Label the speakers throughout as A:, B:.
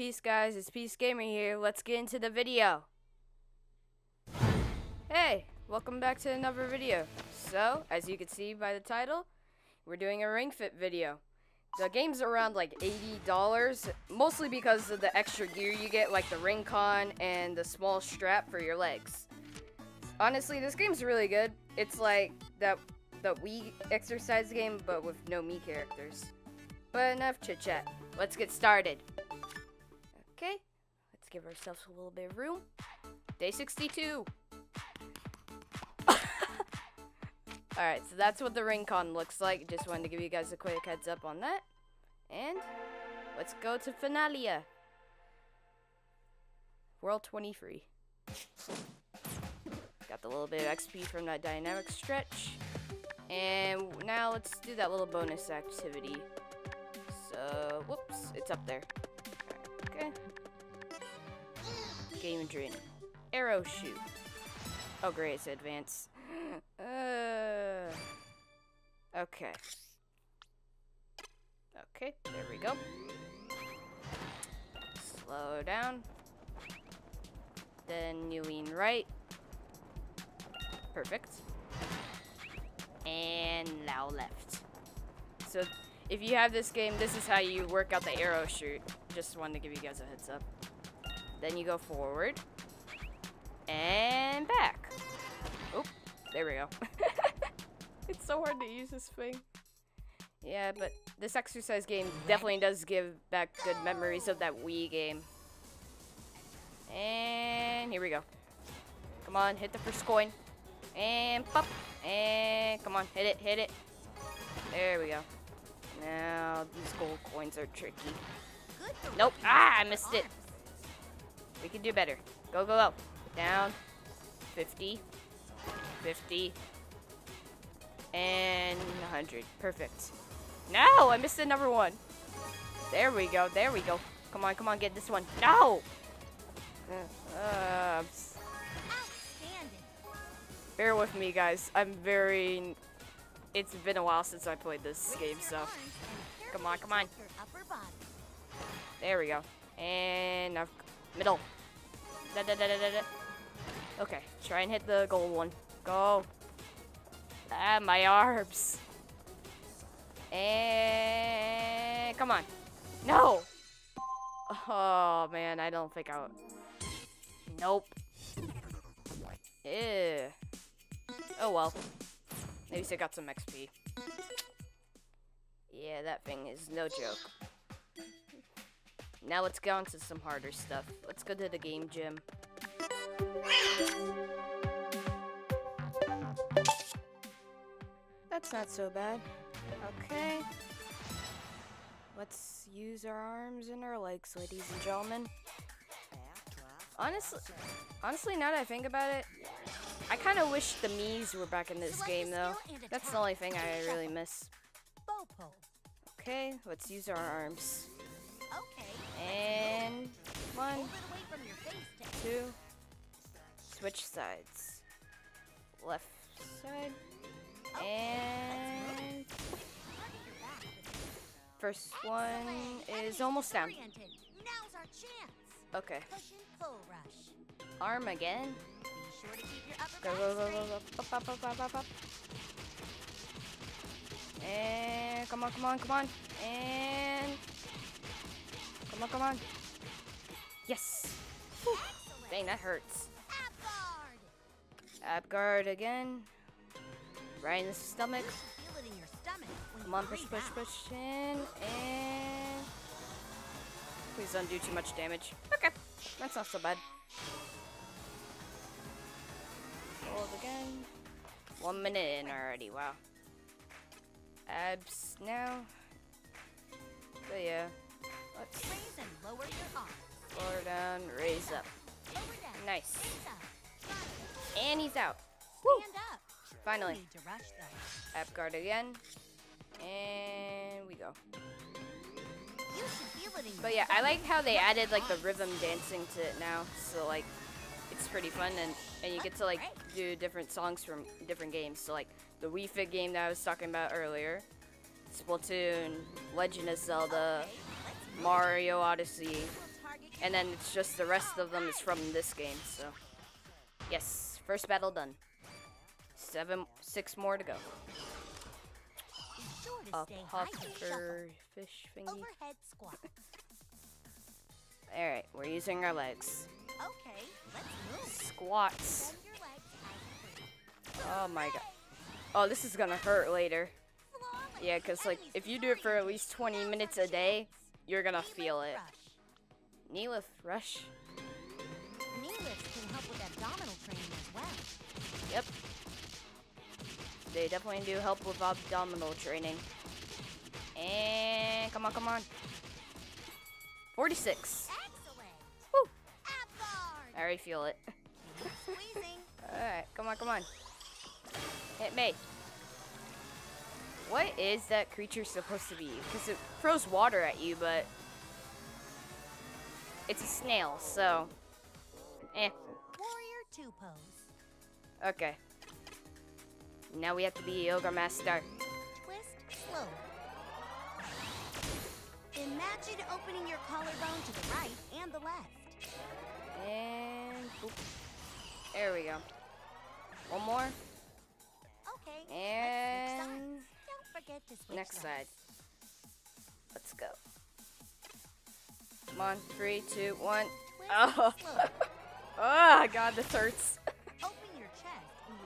A: Peace guys, it's Peace Gamer here. Let's get into the video. Hey, welcome back to another video. So, as you can see by the title, we're doing a Ring Fit video. The game's around like $80, mostly because of the extra gear you get, like the ring con and the small strap for your legs. Honestly, this game's really good. It's like that the Wii exercise game, but with no Mii characters. But enough chit chat. Let's get started. Okay, let's give ourselves a little bit of room. Day 62. Alright, so that's what the ring con looks like. Just wanted to give you guys a quick heads up on that. And let's go to Finalia. World 23. Got the little bit of XP from that dynamic stretch. And now let's do that little bonus activity. So, whoops, it's up there. Okay. Game Dream. Arrow shoot. Oh great, it's advanced. Uh, okay. Okay, there we go. Slow down. Then you lean right. Perfect. And now left. So if you have this game, this is how you work out the arrow shoot. Just wanted to give you guys a heads up. Then you go forward. And back. Oh, there we go. it's so hard to use this thing. Yeah, but this exercise game definitely does give back good memories of that Wii game. And here we go. Come on, hit the first coin. And pop. And come on, hit it, hit it. There we go. Now, these gold coins are tricky. Nope. Ah, I missed it. We can do better. Go, go, go. Down. 50. 50. And 100. Perfect. No, I missed the number one. There we go. There we go. Come on, come on, get this one. No! Uh, bear with me, guys. I'm very... It's been a while since I played this game, so... Come on, come on. There we go. And now, middle. Da, da, da. Okay, try and hit the gold one. Go. Ah, my arms. And come on. No. Oh man, I don't think I. Nope. Ew. Oh well. At least I got some XP. Yeah, that thing is no joke. Now let's go on to some harder stuff. Let's go to the game gym. That's not so bad. Okay. Let's use our arms and our legs, ladies and gentlemen. Honestly, honestly, now that I think about it, I kind of wish the Mii's were back in this game, though. That's the only thing I really miss. Okay, let's use our arms. And one, two, switch sides. Left side, and first one is almost down. Okay. Arm again. Go, go, go, go, go. Up, up, up, up, up, up. And come on, come on, come on. And come on, come on. Yes. Dang, that hurts. Ab guard again. Right in the stomach. Come on, push, push, push in. And please don't do too much damage. Okay, that's not so bad. Hold again. One minute in already, wow. Abs now. But yeah.
B: Raise and lower your arm.
A: lower down, raise up.
B: Lower down.
A: Nice.
B: Up.
A: And he's out.
B: Stand up.
A: Finally.
B: No need to rush though.
A: Guard again. And we go.
B: You should feel it in
A: But yeah, I like how they added like the rhythm dancing to it now. So like it's pretty fun and, and you get to like do different songs from different games. So like the Wii Fit game that I was talking about earlier, Splatoon, Legend of Zelda,
B: Okay, let's move.
A: Mario Odyssey, And then it's just the rest of them is from this game, so. Yes, first battle done. Seven, six more to go. A
B: stay high and shuffle.
A: puffer fish thingy. Alright, we're using our legs.
B: Okay, let's move.
A: Squats.
B: Send your legs as free.
A: Oh my god. Oh, this is gonna hurt later. Yeah, because, like, if you do it for at least 20 minutes a day. You're gonna
B: Knee
A: feel it.
B: rush.
A: Knee lift rush.
B: Knee lifts can help with abdominal training as well.
A: Yep. They definitely do help with abdominal training. And come on, come on. 46.
B: Excellent.
A: Woo! I already feel it. Alright, come on, come on. Hit me. What is that creature supposed to be? Because it throws water at you, but it's a snail, so eh.
B: Warrior two pose.
A: Okay. Now we have to be yoga master.
B: Twist slow. Imagine opening your collarbone to the right and the left.
A: And boop. There we go. One more.
B: Okay. let's switch sides.
A: And
B: forget to switch
A: next side. Let's go. Come on, three, two, one.
B: Twist
A: Oh. Oh god, this hurts.
B: Open your chest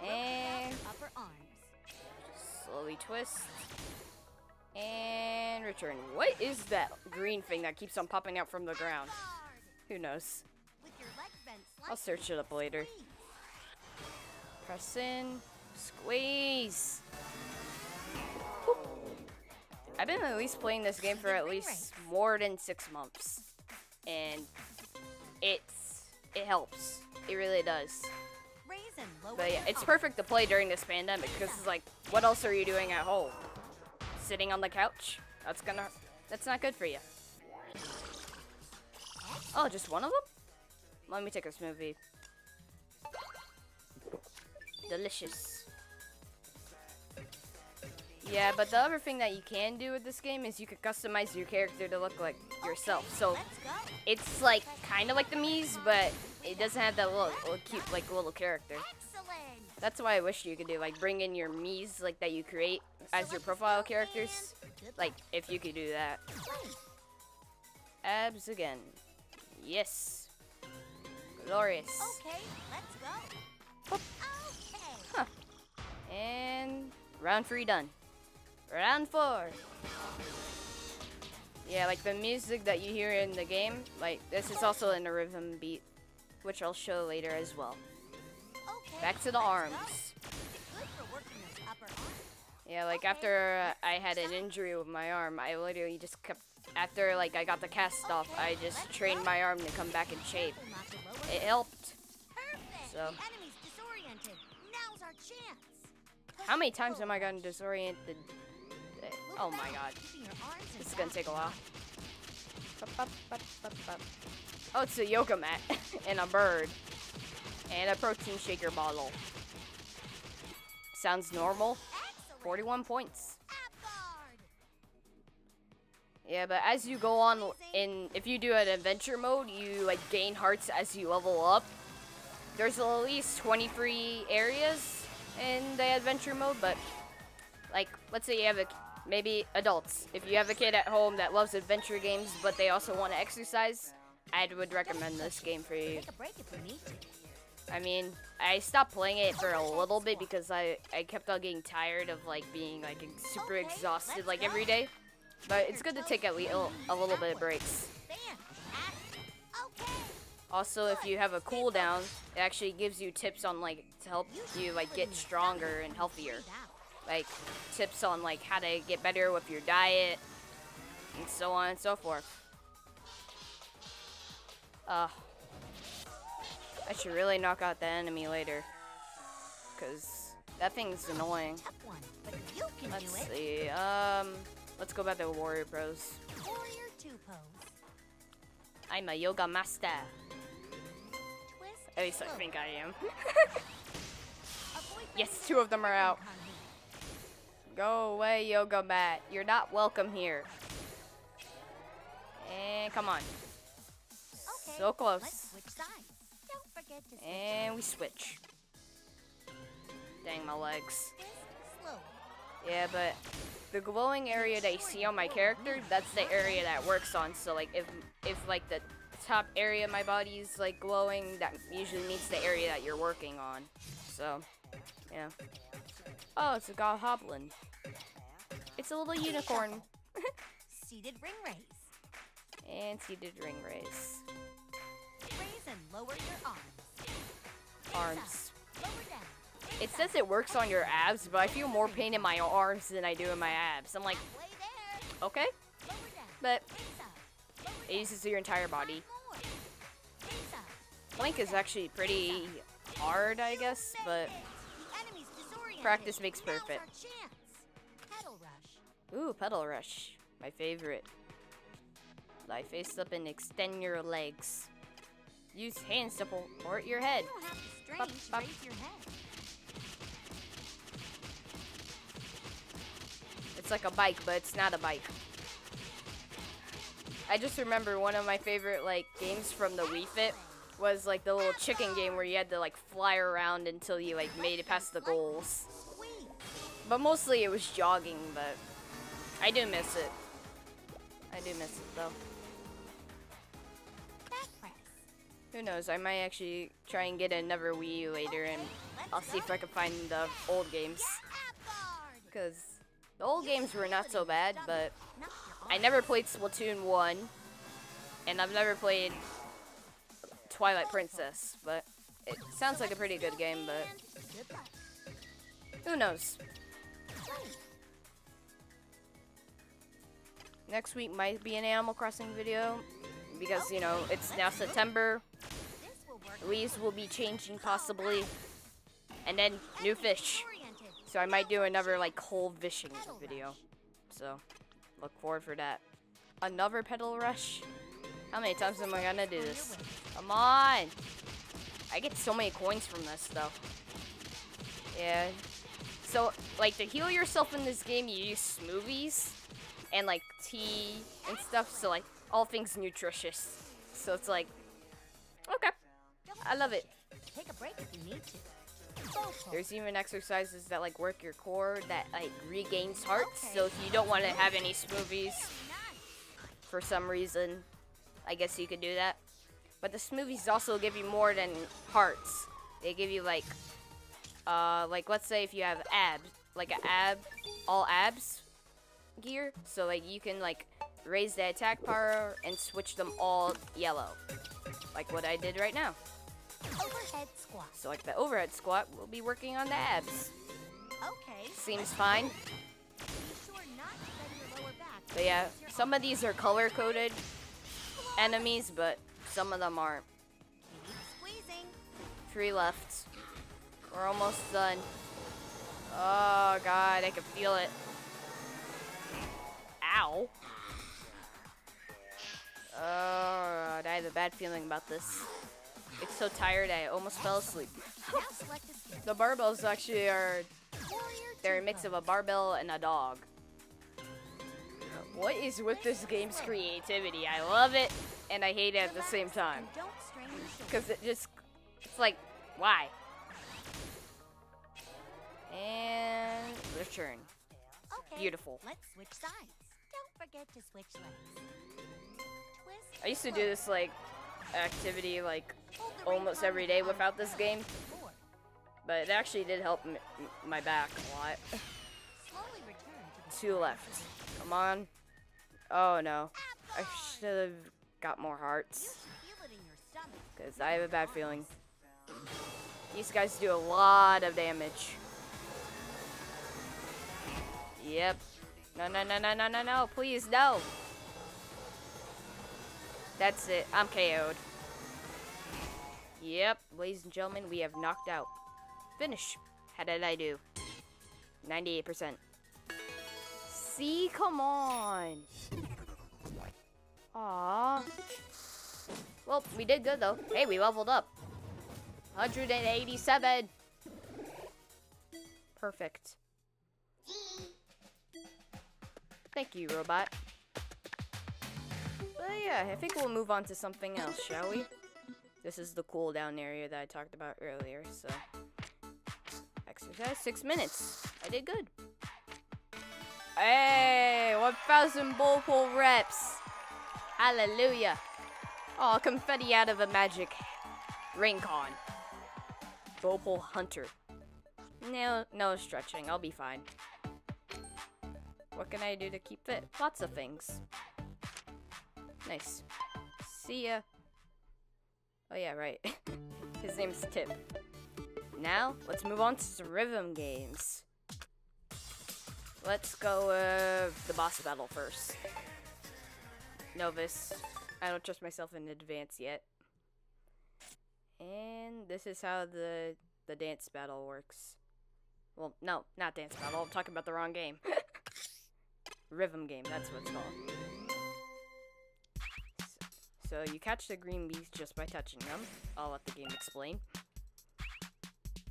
B: and you rotate out
A: And-
B: your upper arms.
A: Slowly twist. And return. What is that green thing that keeps on popping out from the ground? Who knows?
B: With your legs bent
A: I'll search it up later. Press in. Squeeze. I've been at least playing this game for at least more than six months. And it's it helps. It really does. But yeah, it's perfect to play during this pandemic because it's like, what else are you doing at home? Sitting on the couch? That's gonna, that's not good for you. Oh, just one of them? Let me take a smoothie. Delicious. Yeah, but the other thing that you can do with this game is you can customize your character to look like yourself. So it's like kind of like the Mii's, but it doesn't have that little, little cute like little character. That's why I wish you could do like bring in your Mii's like that you create as your profile characters. Like if you could do that. Abs again. Yes. Glorious.
B: Okay, let's go. Okay.
A: Huh. And round three done. Round four. Yeah, like the music that you hear in the game, like this is also in a rhythm beat, which I'll show later as well.
B: Okay.
A: Back to the arms.
B: Good for working those upper arms.
A: Yeah, like after uh, I had an injury with my arm, I literally just kept. After like I got the cast off, I just trained my arm to come back in shape.
B: Careful not to lower
A: It helped. So-
B: The enemy's disoriented. Now's our chance.
A: How many times am I
B: forward.
A: gonna disorient the?
B: Move
A: Oh my god, this is gonna take a while. Oh, it's a yoga mat and a bird and a protein shaker bottle. Sounds normal. 41 points. Yeah, but as you go on in, if you do an adventure mode, you like gain hearts as you level up. There's at least 23 areas in the adventure mode, but like, let's say you have a maybe adults. If you have a kid at home that loves adventure games, but they also want to exercise, I would recommend this game for you.
B: Take a break if you need to.
A: I mean, I stopped playing it for a little bit because I I kept on getting tired of like being like super exhausted like every day. But it's good to take at least a little bit of breaks. Also, if you have a cooldown, it actually gives you tips on like to help you like get stronger and healthier. Like tips on like how to get better with your diet and so on and so forth. Uh, I should really knock out the enemy later, cause that thing's annoying.
B: One, but you can
A: Let's see. Um, let's go back to Warrior Bros.
B: Warrior.
A: I'm a yoga master.
B: Twist.
A: At least I think I am. Yes, two of them are out. Go away, yoga mat. You're not welcome here. And come on. So close.
B: Let's switch sides. Don't forget to switch
A: And we switch. Dang my legs. Yeah, but the glowing area that you see on my character, that's the area that works on. So like if if like the top area of my body is like glowing, that usually means the area that you're working on. So, yeah. Oh, it's a goblin. It's a little unicorn.
B: Seated ring raise.
A: and seated ring raise.
B: Raise and lower your arms.
A: Arms. It says it works on your abs, but I feel more pain in my arms than I do in my abs. I'm like, okay, but
B: Raise up. Lower
A: it uses your entire body.
B: more. Raise up.
A: Blink is actually pretty hard, I guess, but. Practice makes perfect.
B: our. Pedal rush.
A: Ooh, pedal rush, my favorite. Lie face up and extend your legs. Use hands to support your head.
B: You don't have to strain
A: Bop, bop.
B: your head.
A: It's like a bike, but it's not a bike. I just remember one of my favorite like games from the Wii Fit was like the little chicken game where you had to like fly around until you like made it past the goals. But mostly it was jogging, but I do miss it. I do miss it though. Who knows? I might actually try and get another Wii U later, and I'll see if I can find the old games. Cause the old games were not so bad, but I never played Splatoon 1, and I've never played Twilight Princess, but it sounds like a pretty good game, but who knows? Next week might be an Animal Crossing video, because, you know, it's now September, leaves will be changing possibly, and then new fish. So I might do another, like, whole fishing video, so look forward for that. Another pedal rush? How many times am I gonna do this? Come on! I get so many coins from this, though. Yeah. So, like, to heal yourself in this game, you use smoothies and, like, tea and stuff. So, like, all things nutritious. So it's like, okay. I love it.
B: Take a break if you need to.
A: There's even exercises that, like, work your core that, like, regains hearts. So if you don't want to have any smoothies for some reason, I guess you could do that. But the smoothies also give you more than hearts. They give you like, uh, like let's say if you have abs, like a ab, all abs gear. So like you can like raise the attack power and switch them all yellow, like what I did right now.
B: Overhead squat.
A: So like the overhead squat, we'll be working on the abs.
B: Okay.
A: Seems fine.
B: Be sure not to bend your lower back.
A: But yeah, some of these are color coded enemies, but some of them aren't.
B: Keep squeezing.
A: Three left. We're almost done. Oh god, I can feel it. Ow. Oh, God, I have a bad feeling about this. It's so tired I almost fell asleep.
B: Now select a skill.
A: The barbells actually are they're a mix of a barbell and a dog. What is with this game's creativity? I love it and I hate it at the same time.
B: And don't strain your shoulder.
A: Because it just, it's like, why? And return.
B: Okay.
A: Beautiful.
B: Let's switch sides. Don't forget to switch legs.
A: I used to do this like activity like
B: Hold the ring
A: almost every day without this game, but it actually did help my back a lot.
B: Slowly return to the
A: Two left. Come on. Oh no. I should have got more hearts
B: You can feel it in your stomach.
A: because I have a bad feeling. These guys do a lot of damage. Yep. No, no, no, no, no, no, no. Please, no. That's it. I'm KO'd. Yep. Ladies and gentlemen, we have knocked out. Finish. How did I do? 98%. See? Come on. Aww. Well, we did good though. Hey, we leveled up. 187. Perfect. Thank you, robot. But yeah, I think we'll move on to something else, shall we? This is the cooldown area that I talked about earlier, so. Exercise, six minutes. I did good. Hey, 1,000 bull pull reps. Hallelujah. Oh, confetti out of a magic ring con. Bull hunter. No, no stretching. I'll be fine. What can I do to keep fit? Lots of things. Nice. See ya. Oh yeah, right. His name's Tip. Now, let's move on to some rhythm games. Let's go with the boss battle first. Novice. I don't trust myself in advance yet. And this is how the the dance battle works. Well, no, not dance battle. I'm talking about the wrong game. Rhythm game, that's what it's called. So you catch the green bees just by touching them. I'll let the game explain.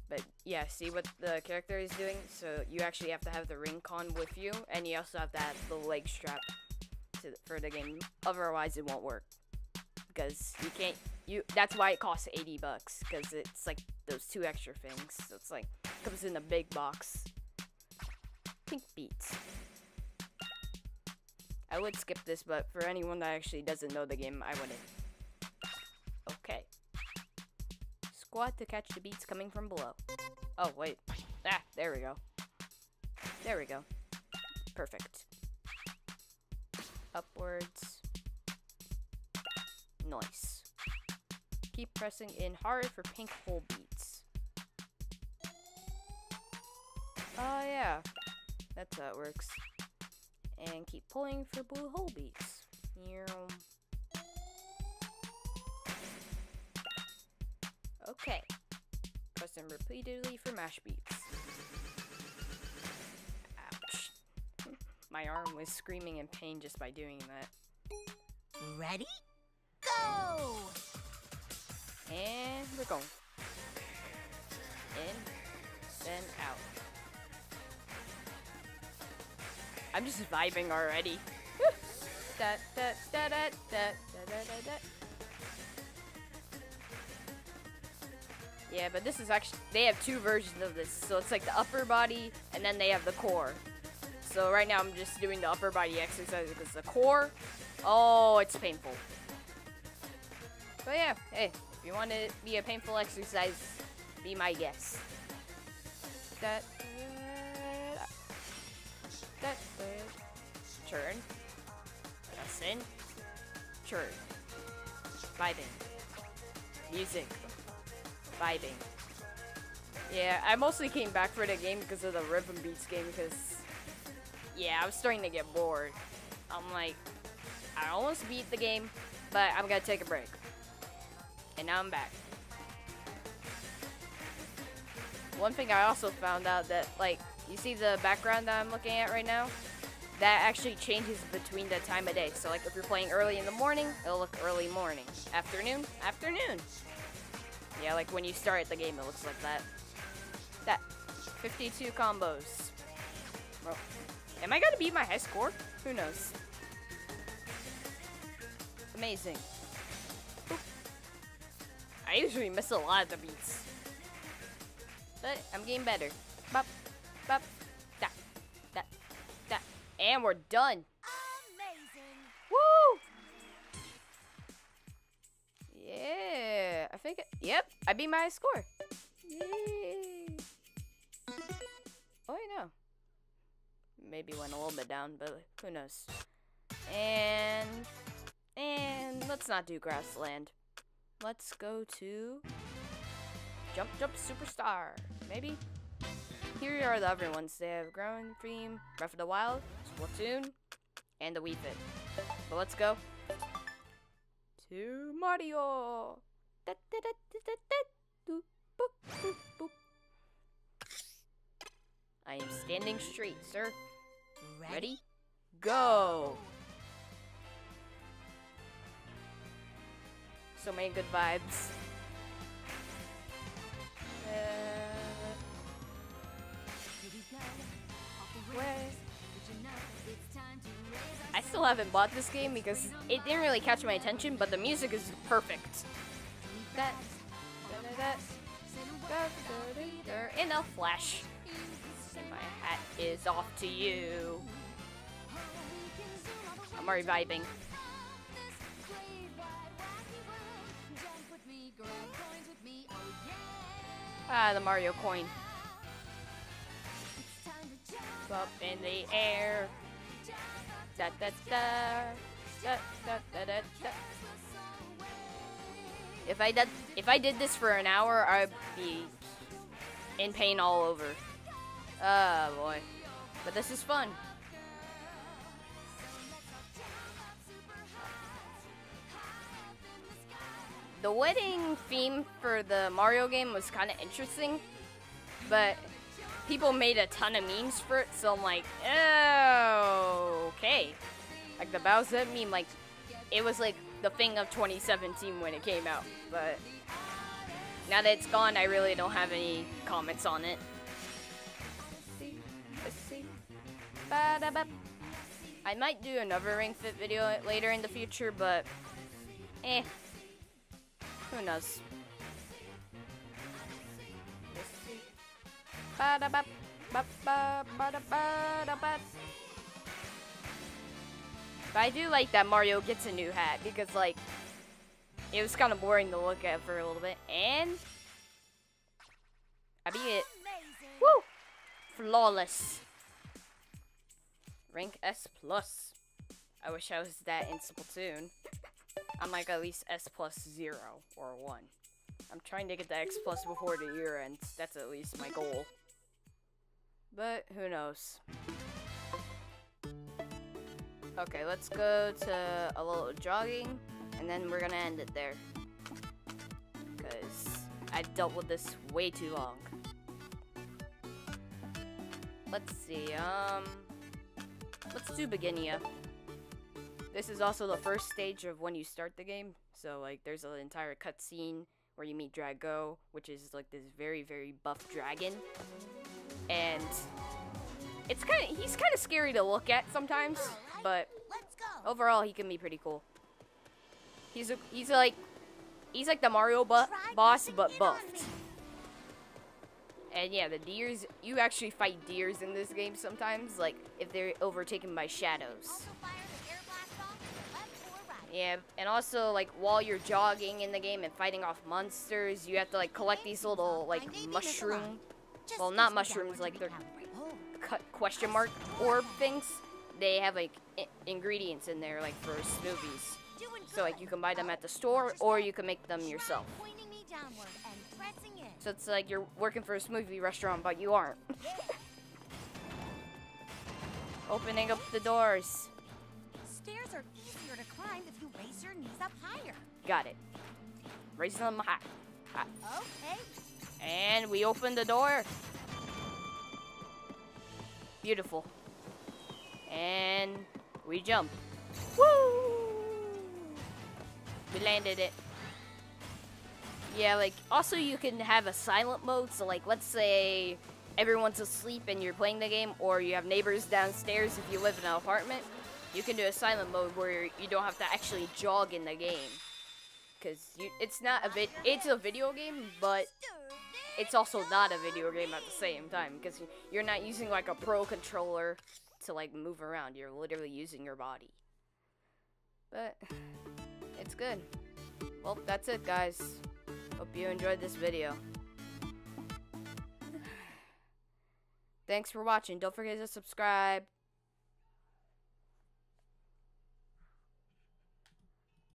A: But yeah, see what the character is doing? So you actually have to have the ring con with you, and you also have to have the leg strap to, for the game. Otherwise, it won't work. Because you can't, you. that's why it costs 80 bucks, because it's like those two extra things. So it's like, comes in a big box. Pink beats. I would skip this, but for anyone that actually doesn't know the game, I wouldn't. Okay. Squat to catch the beats coming from below. Oh, wait. Ah, there we go. There we go. Perfect. Upwards. Nice. Keep pressing in hard for pink hole beats. Oh, yeah. That's how it works and keep pulling for blue hole beats. Okay. Press them repeatedly for mash beats. My arm was screaming in pain just by doing that.
B: Ready? Go!
A: And we're going. In, then out. I'm just vibing already. da, da, da, da, da, da, da, da. Yeah, but this is actually, they have two versions of this. So it's like the upper body, and then they have the core. So right now I'm just doing the upper body exercise because the core, oh, it's painful. But yeah, hey, if you want to be a painful exercise, be my guest. That that Turn. Listen. Turn. Vibing. Music. Vibing. Yeah, I mostly came back for the game because of the Rhythm Beats game because, yeah, I was starting to get bored. I'm like, I almost beat the game, but I'm gonna take a break. And now I'm back. One thing I also found out that, like, you see the background that I'm looking at right now? That actually changes between the time of day. So like if you're playing early in the morning, it'll look early morning. Afternoon, afternoon. Yeah, like when you start the game, it looks like that. That. 52 combos. Bro, am I gonna beat my high score? Who knows? Amazing. I usually miss a lot of the beats. But I'm getting better. Bop. Bop. Da. Da. Da. And we're done.
B: Amazing.
A: Woo! Yeah. I think, yep, I beat my score. Yay. Oh, I know. Maybe went a little bit down, but who knows. And, and let's not do grassland. Let's go to Jump Jump Superstar. Maybe? Here are the other ones. They have Growing Theme, Breath of the Wild, Splatoon, and the Wii Fit. But let's go to Mario. I am standing straight, sir.
B: Ready?
A: Go! So many good vibes. Uh,
B: Here we go. Off the
A: Where?
B: rails. The
A: I still haven't bought this game because it didn't really catch my attention, but the music is perfect. That, that, that, in a flash. My hat is off to you. I'm already vibing. Ah, the Mario coin. Up in the air. Da da da. Da da da da da. If I did if I did this for an hour, I'd be in pain all over. Oh boy. But this is fun. The wedding theme for the Mario game was kind of interesting, but people made a ton of memes for it, so I'm like, oh, okay. Like the Bowser meme, like, it was like the thing of 2017 when it came out, but now that it's gone, I really don't have any comments on it. I might do another Ring Fit video later in the future, but eh, who knows? But I do like that Mario gets a new hat because like it was kind of boring to look at for a little bit, and I beat it. Woo! Flawless. Rank S plus. I wish I was that in Splatoon. I'm like at least S plus zero or one. I'm trying to get the X plus before the year ends. That's at least my goal. But who knows? Okay, let's go to a little jogging, and then we're gonna end it there. Because I've dealt with this way too long. Let's see, um... Let's do Beginia. This is also the first stage of when you start the game. So, like, there's an entire cutscene where you meet Dracaux, which is, like, this very, very buff dragon. And it's kind of, he's kind of scary to look at sometimes, but overall, he can be pretty cool. He's a, he's like, he's like the Mario bu boss, but buffed. And yeah, the deers, you actually fight deers in this game sometimes, like if they're overtaken by shadows. Yeah, and also like while you're jogging in the game and fighting off monsters, you have to like collect these little like mushroom, well not mushrooms, like they're question mark orb things. They have like ingredients in there like for smoothies. So like you can buy them at the store or you can make them yourself. So it's like you're working for a smoothie restaurant, but you aren't. Opening up the doors.
B: Stairs are easier to climb if you raise your knees up higher.
A: Got it. Raise them high. high.
B: Okay.
A: And we open the door. Beautiful. And we jump. Woo! We landed it. Yeah, like, also you can have a silent mode, so like, let's say everyone's asleep and you're playing the game, or you have neighbors downstairs if you live in an apartment, you can do a silent mode where you don't have to actually jog in the game. Because it's not a vid it's a video game, but it's also not a video game at the same time, because you're not using like a pro controller to like move around, you're literally using your body. But, it's good. Well, that's it guys. Hope you enjoyed this video. Thanks for watching. Don't forget to subscribe.